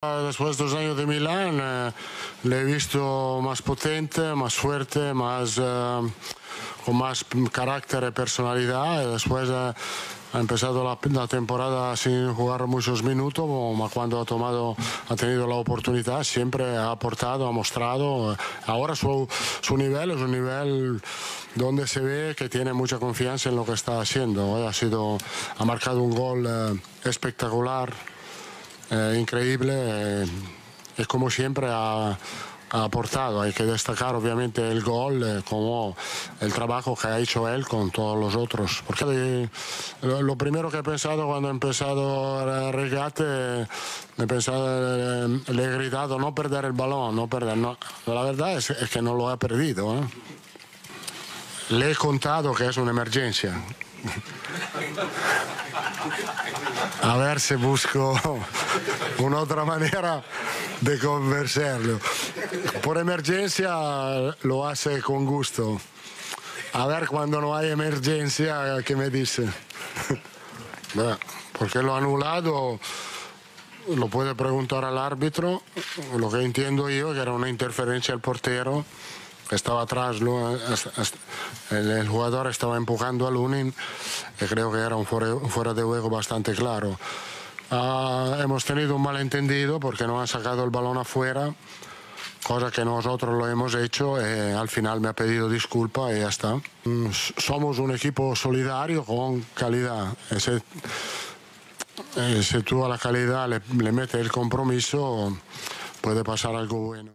Después de dos años de Milán eh, le he visto más potente, más fuerte, más, eh, con más carácter y personalidad. Después eh, ha empezado la, la, temporada sin jugar muchos minutos, pero cuando ha, tomado, ha tenido la oportunidad siempre ha aportado, ha mostrado. Ahora su, su nivel es un nivel donde se ve que tiene mucha confianza en lo que está haciendo. Ha, sido, ha marcado un gol espectacular eh, increíble eh, y como siempre ha, ha, aportado. Hay que destacar obviamente el gol eh, como el trabajo que ha hecho él con todos los otros. Porque lo, lo primero que he pensado cuando he empezado el regate, he pensado, le he gritado no perder el balón, no perder. No. La verdad es, es que no lo ha perdido. Le he contado que es una emergencia. A ver si busco un'altra manera de conversarlo. Por emergencia lo hace con gusto. A ver cuando no hay emergencia, ¿qué me dice? Porque lo anulado lo puede preguntar al árbitro. Lo que entiendo yo que era una interferencia del portero estaba atrás, el, jugador estaba empujando a Lunin y creo que era un fuera, de juego bastante claro. Uh, hemos tenido un malentendido porque no han sacado el balón afuera, cosa que nosotros lo hemos hecho y al final me ha pedido disculpa y ya está. Mm, somos un equipo solidario con calidad. Ese, si tú a la calidad le, le metes el compromiso, puede pasar algo bueno.